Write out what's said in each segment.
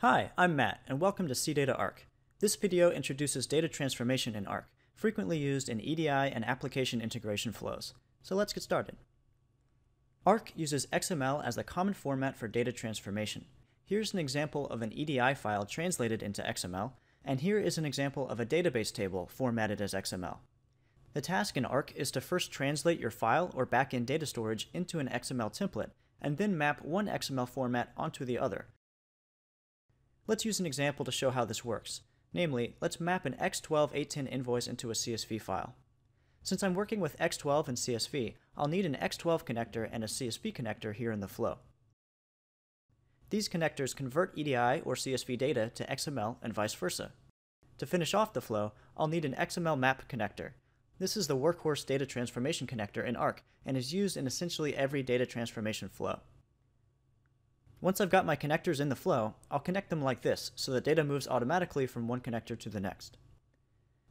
Hi, I'm Matt, and welcome to CData Arc. This video introduces data transformation in Arc, frequently used in EDI and application integration flows. So let's get started. Arc uses XML as the common format for data transformation. Here's an example of an EDI file translated into XML, and here is an example of a database table formatted as XML. The task in Arc is to first translate your file or backend data storage into an XML template, and then map one XML format onto the other, Let's use an example to show how this works. Namely, let's map an X12-810 invoice into a CSV file. Since I'm working with X12 and CSV, I'll need an X12 connector and a CSV connector here in the flow. These connectors convert EDI or CSV data to XML and vice versa. To finish off the flow, I'll need an XML map connector. This is the workhorse data transformation connector in Arc and is used in essentially every data transformation flow. Once I've got my connectors in the flow, I'll connect them like this so that data moves automatically from one connector to the next.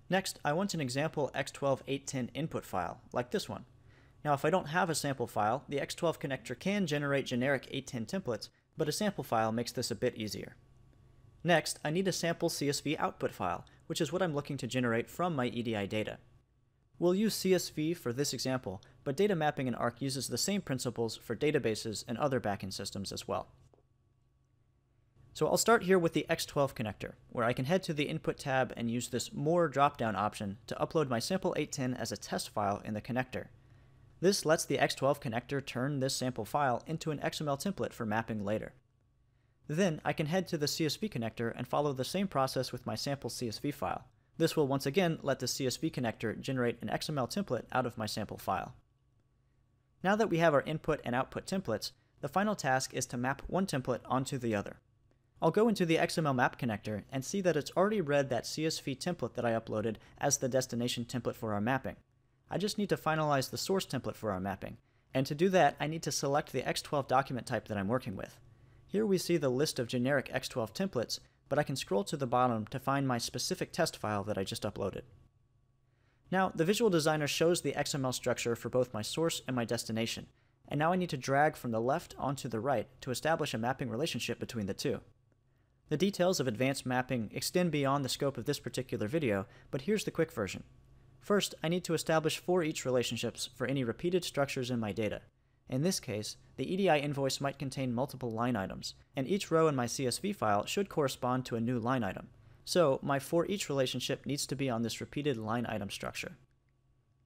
Next, I want an example X12-810 input file, like this one. Now if I don't have a sample file, the X12 connector can generate generic 810 templates, but a sample file makes this a bit easier. Next, I need a sample CSV output file, which is what I'm looking to generate from my EDI data. We'll use CSV for this example, but data mapping in Arc uses the same principles for databases and other backend systems as well. So I'll start here with the X12 connector, where I can head to the Input tab and use this More drop-down option to upload my sample 810 as a test file in the connector. This lets the X12 connector turn this sample file into an XML template for mapping later. Then I can head to the CSV connector and follow the same process with my sample CSV file. This will once again let the CSV connector generate an XML template out of my sample file. Now that we have our input and output templates, the final task is to map one template onto the other. I'll go into the XML map connector and see that it's already read that CSV template that I uploaded as the destination template for our mapping. I just need to finalize the source template for our mapping, and to do that I need to select the X12 document type that I'm working with. Here we see the list of generic X12 templates, but I can scroll to the bottom to find my specific test file that I just uploaded. Now, the visual designer shows the XML structure for both my source and my destination, and now I need to drag from the left onto the right to establish a mapping relationship between the two. The details of advanced mapping extend beyond the scope of this particular video, but here's the quick version. First, I need to establish for each relationships for any repeated structures in my data. In this case, the EDI invoice might contain multiple line items, and each row in my CSV file should correspond to a new line item. So my for each relationship needs to be on this repeated line item structure.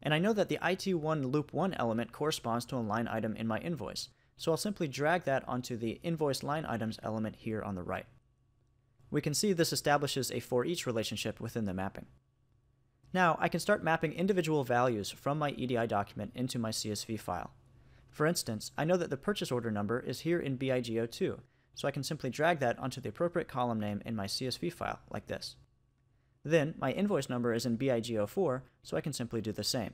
And I know that the IT1 loop 1 element corresponds to a line item in my invoice, so I'll simply drag that onto the invoice line items element here on the right. We can see this establishes a for each relationship within the mapping. Now I can start mapping individual values from my EDI document into my CSV file. For instance, I know that the purchase order number is here in BIG02, so I can simply drag that onto the appropriate column name in my CSV file, like this. Then, my invoice number is in BIG04, so I can simply do the same.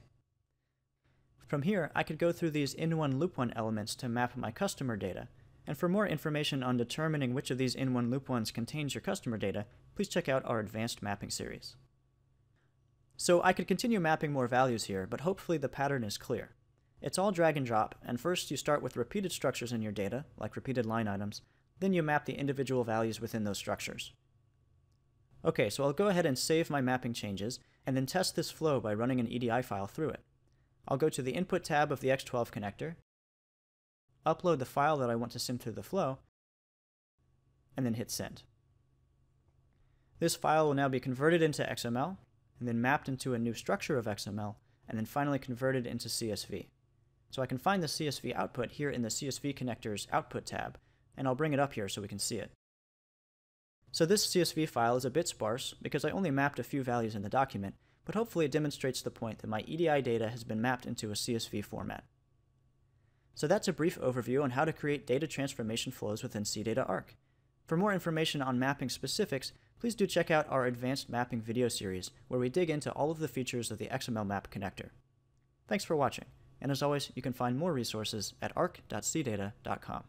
From here, I could go through these N1 loop 1 elements to map my customer data, and for more information on determining which of these N1 loop 1s contains your customer data, please check out our advanced mapping series. So I could continue mapping more values here, but hopefully the pattern is clear. It's all drag and drop, and first you start with repeated structures in your data, like repeated line items, then you map the individual values within those structures. Okay, so I'll go ahead and save my mapping changes, and then test this flow by running an EDI file through it. I'll go to the Input tab of the X12 connector, upload the file that I want to send through the flow, and then hit send. This file will now be converted into XML, and then mapped into a new structure of XML, and then finally converted into CSV. So I can find the CSV output here in the CSV connector's Output tab, and I'll bring it up here so we can see it. So this CSV file is a bit sparse because I only mapped a few values in the document, but hopefully it demonstrates the point that my EDI data has been mapped into a CSV format. So that's a brief overview on how to create data transformation flows within CData Arc. For more information on mapping specifics, please do check out our advanced mapping video series where we dig into all of the features of the XML map connector. Thanks for watching, and as always, you can find more resources at arc.cdata.com.